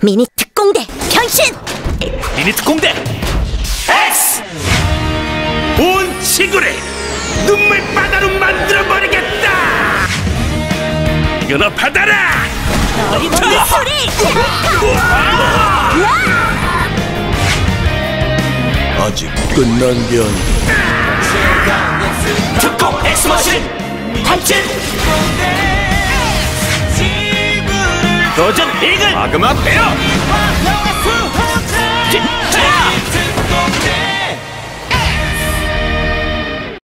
미니 특공대 변신! 미니 특공대 X! 온 지구를 눈물 바다로 만들어 버리겠다! 이거나 받아라! 어림없는 소리! 아직 끝난 게 아니다. 특공 엑스머신! 탈진 ドジョンリーグ悪魔ペロ。